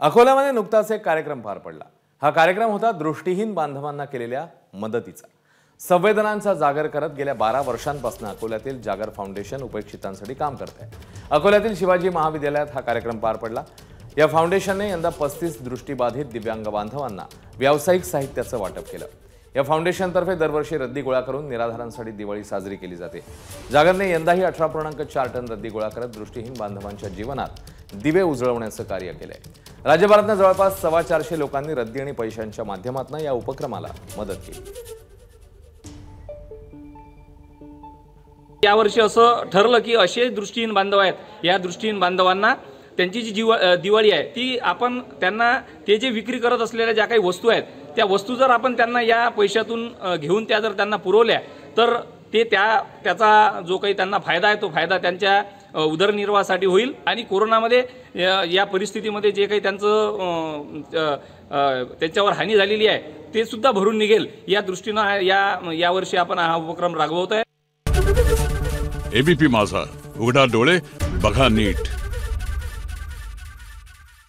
अकोल्यामध्ये नुकताच एक कार्यक्रम पार पडला. हा कार्यक्रम होता दृष्टीहीन बांधवांना केलेल्या मदतीचा. संवेदनांचा जागर करत गेल्या बारा वर्षांपासून अकोल्यातील जागर फाउंडेशन उपेक्षितांसाठी काम करत आहे अकोल्यातील शिवाजी महाविद्यालयात हा कार्यक्रम पार पडला. या फाउंडेशनने यंदा पस्तीस दृष्टीबाधित दिव्यांग बांधवांना व्यावसायिक साहित्याचं वाटप केलं. या फाउंडेशनतर्फे दरवर्षी रद्दी गोळा करून निराधारांसाठी दिवाळी साजरी केली जाते. जागरने यंदाही अठरा पूर्णांक चार टन रद्दी गोळा करत दृष्टीहीन बांधवांच्या जीवनात दिवे उजळवण्याचं कार्य केलंय. राज्यभरातनं जवळपास सव्वा चारशे लोकांनी रद्दी आणि पैशांच्या माध्यमातून या उपक्रमाला मदत केली. यावर्षी असं ठरलं की असे दृष्टीहीन बांधव आहेत. या दृष्टीहीन बांधवांना त्यांची जी जीवा दिवाळी आहे ती आपण त्यांना ते जे विक्री करत असलेल्या ज्या काही वस्तू आहेत त्या वस्तू जर आपण त्यांना या पैशातून घेऊन त्या जर त्यांना पुरवल्या तर ते त्या त्याचा जो काही त्यांना फायदा आहे तो फायदा त्यांच्या उदरनिर्वाहासाठी होईल आणि कोरोनामध्ये या परिस्थितीमध्ये जे काही त्यांचं त्यांच्यावर हानी झालेली आहे ते सुद्धा भरून निघेल. या दृष्टीनं या यावर्षी आपण हा उपक्रम राबवत आहे एबीपी माझा. उघडा डोळे बघा नीट.